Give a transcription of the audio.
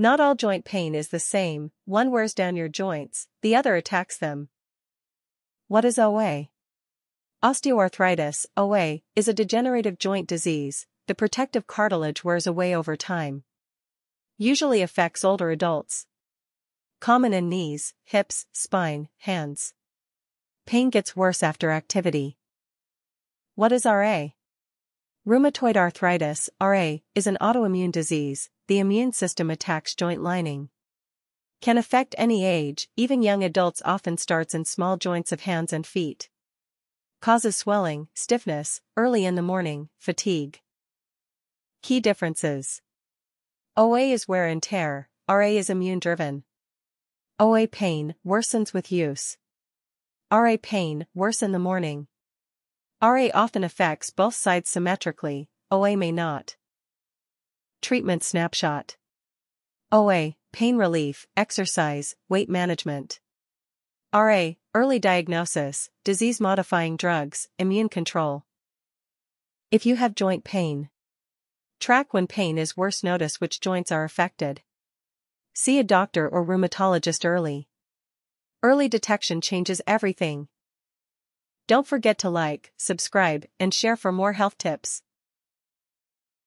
Not all joint pain is the same, one wears down your joints, the other attacks them. What is OA? Osteoarthritis, OA, is a degenerative joint disease, the protective cartilage wears away over time. Usually affects older adults. Common in knees, hips, spine, hands. Pain gets worse after activity. What is RA? Rheumatoid arthritis, RA, is an autoimmune disease, the immune system attacks joint lining. Can affect any age, even young adults often starts in small joints of hands and feet. Causes swelling, stiffness, early in the morning, fatigue. Key differences. OA is wear and tear, RA is immune driven. OA pain worsens with use. RA pain worse in the morning. RA often affects both sides symmetrically, OA may not. Treatment snapshot. OA, pain relief, exercise, weight management. RA, early diagnosis, disease modifying drugs, immune control. If you have joint pain, track when pain is worse, notice which joints are affected. See a doctor or rheumatologist early. Early detection changes everything. Don't forget to like, subscribe, and share for more health tips.